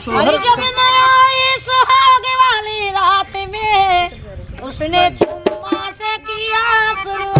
जब आई सुहाग वाली रात में उसने चुम्मा से किया शुरू